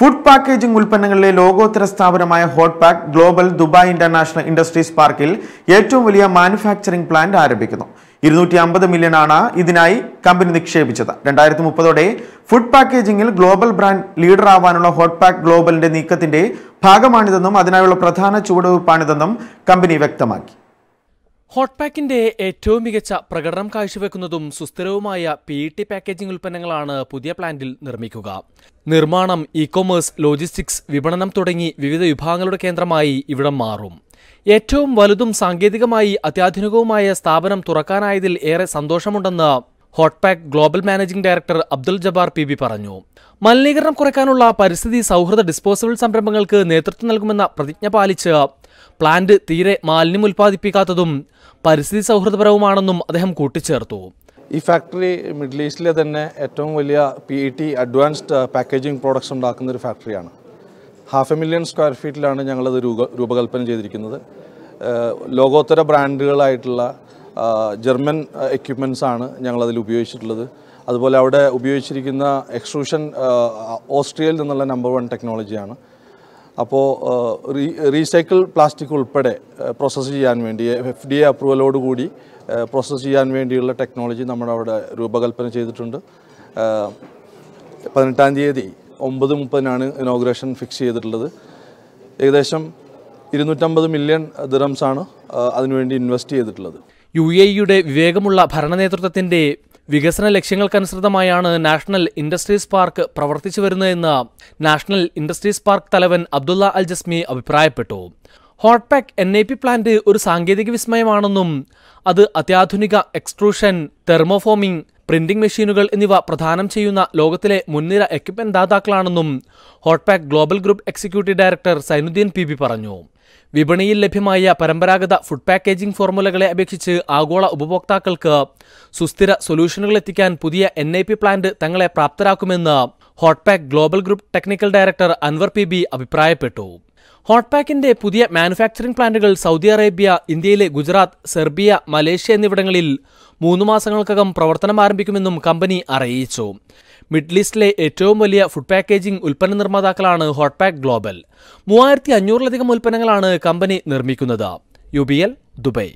Food packaging ഉൽപ്പന്നങ്ങളിലെ ലോകോത്തര സ്ഥാപനമായ Hotpack Global Dubai International Industries പാർക്കിൽ ഏറ്റവും വലിയ മാനുഫാക്ചറിംഗ് പ്ലാന്റ് ആരംഭിക്കുന്നു. ഇരുന്നൂറ്റി അമ്പത് ആണ് ഇതിനായി കമ്പനി നിക്ഷേപിച്ചത്. രണ്ടായിരത്തി മുപ്പതോടെ ഫുഡ് പാക്കേജിംഗിൽ ഗ്ലോബൽ ബ്രാൻഡ് ലീഡർ ആവാനുള്ള ഹോട്ട് പാക്ക് ഗ്ലോബലിന്റെ നീക്കത്തിന്റെ ഭാഗമാണിതെന്നും അതിനായുള്ള പ്രധാന ചുവടുവയ്പ്പാണിതെന്നും കമ്പനി വ്യക്തമാക്കി. ഹോട്ട്പാക്കിന്റെ ഏറ്റവും മികച്ച പ്രകടനം കാഴ്ചവെക്കുന്നതും സുസ്ഥിരവുമായ പി ടി പാക്കേജിംഗ് ഉൽപ്പന്നങ്ങളാണ് പുതിയ പ്ലാന്റിൽ നിർമ്മിക്കുക. നിർമ്മാണം ഇ കൊമേഴ്സ് ലോജിസ്റ്റിക്സ് വിപണനം തുടങ്ങി വിവിധ വിഭാഗങ്ങളുടെ കേന്ദ്രമായി ഇവിടം മാറും. ഏറ്റവും വലുതും സാങ്കേതികമായി അത്യാധുനികവുമായ സ്ഥാപനം തുറക്കാനായതിൽ ഏറെ സന്തോഷമുണ്ടെന്ന് Hotpack Global managing director Abdul Jabbar P B പറഞ്ഞു. മലിനീകരണം കുറയ്ക്കാനുള്ള പരിസ്ഥിതി സൗഹൃദ ഡിസ്പോസബിൾ സംരംഭങ്ങൾക്ക് നേതൃത്വം നൽകുമെന്ന പ്രതിജ്ഞ പാലിച്ച് പ്ലാന്റ് തീരെ മാലിന്യം ഉൽപ്പാദിപ്പിക്കാത്തതും പരിസ്ഥിതി സൗഹൃദപരവുമാണെന്നും അദ്ദേഹം കൂട്ടിച്ചേർത്തു. ഈ ഫാക്ടറി മിഡിൽ ഈസ്റ്റിലെ തന്നെ ഏറ്റവും വലിയ P E T advanced packaging products ഉണ്ടാക്കുന്ന ഒരു ഫാക്ടറിയാണ് ഹാഫ് എ മില്യൺ സ്ക്വയർ ഫീറ്റിലാണ് ഞങ്ങളത് രൂപ രൂപകൽപ്പന ചെയ്തിരിക്കുന്നത്. ലോകോത്തര ബ്രാൻഡുകളായിട്ടുള്ള ജർമ്മൻ എക്യുപ്മെന്റ്സ് ആണ് ഞങ്ങളതിൽ ഉപയോഗിച്ചിട്ടുള്ളത്. അതുപോലെ അവിടെ ഉപയോഗിച്ചിരിക്കുന്ന എക്സ്ട്രൂഷൻ ഓസ്ട്രിയയിൽ നിന്നുള്ള നമ്പർ വൺ ടെക്നോളജിയാണ് അപ്പോൾ റീ റീസൈക്കിൾ പ്ലാസ്റ്റിക് ഉൾപ്പെടെ പ്രോസസ്സ് ചെയ്യാൻ വേണ്ടി എഫ് ഡി എ അപ്രൂവലോടുകൂടി പ്രോസസ്സ് ചെയ്യാൻ വേണ്ടിയുള്ള ടെക്നോളജി നമ്മുടെ അവിടെ രൂപകൽപ്പന ചെയ്തിട്ടുണ്ട്. പതിനെട്ടാം തീയതി ഒമ്പത് മുപ്പതിനാണ് ഇനോഗ്രേഷൻ ഫിക്സ് ചെയ്തിട്ടുള്ളത്. ഏകദേശം ഇരുന്നൂറ്റമ്പത് മില്യൺ ദിറംസാണ് അതിനുവേണ്ടി ഇൻവെസ്റ്റ് ചെയ്തിട്ടുള്ളത്. യു എ ഇയുടെ വിവേകമുള്ള ഭരണനേതൃത്വത്തിന്റെ വികസന ലക്ഷ്യങ്ങൾക്കനുസൃതമായാണ് നാഷണൽ ഇൻഡസ്ട്രീസ് പാർക്ക് പ്രവർത്തിച്ചു വരുന്നതെന്ന് നാഷണൽ ഇൻഡസ്ട്രീസ് പാർക്ക് തലവൻ അബ്ദുള്ള അൽ ജസ്മി അഭിപ്രായപ്പെട്ടു. Hotpack N I P plant ഒരു സാങ്കേതിക വിസ്മയമാണെന്നും അത് അത്യാധുനിക എക്സ്ട്രൂഷൻ തെർമോഫോമിംഗ് പ്രിന്റിംഗ് മെഷീനുകൾ എന്നിവ പ്രദാനം ചെയ്യുന്ന ലോകത്തിലെ മുൻനിര equipment ദാതാക്കളാണെന്നും Hotpack Global group executive director Zainudheen P പറഞ്ഞു. വിപണിയിൽ ലഭ്യമായ പരമ്പരാഗത ഫുഡ് പാക്കേജിംഗ് ഫോർമുലകളെ അപേക്ഷിച്ച് ആഗോള ഉപഭോക്താക്കൾക്ക് സുസ്ഥിര സൊല്യൂഷനുകൾ എത്തിക്കാൻ പുതിയ എൻ ഐ പി പ്ലാന്റ് തങ്ങളെ പ്രാപ്തരാക്കുമെന്ന് Hotpack Global group technical director Anwar P B അഭിപ്രായപ്പെട്ടു. ഹോട്ട്പാക്കിന്റെ പുതിയ മാനുഫാക്ചറിംഗ് പ്ലാന്റുകൾ സൗദി അറേബ്യ ഇന്ത്യയിലെ ഗുജറാത്ത് സെർബിയ മലേഷ്യ എന്നിവിടങ്ങളിൽ മൂന്ന് മാസങ്ങൾക്കകം പ്രവർത്തനം ആരംഭിക്കുമെന്നും കമ്പനി അറിയിച്ചു. മിഡിൽ ഈസ്റ്റിലെ ഏറ്റവും വലിയ ഫുഡ് പാക്കേജിംഗ് ഉൽപ്പന്ന നിർമ്മാതാക്കളാണ് ഹോട്ട്പാക്ക് ഗ്ലോബൽ. മൂവായിരത്തി അഞ്ഞൂറിലധികം ഉൽപ്പന്നങ്ങളാണ് കമ്പനി നിർമ്മിക്കുന്നത്. U B L Dubai.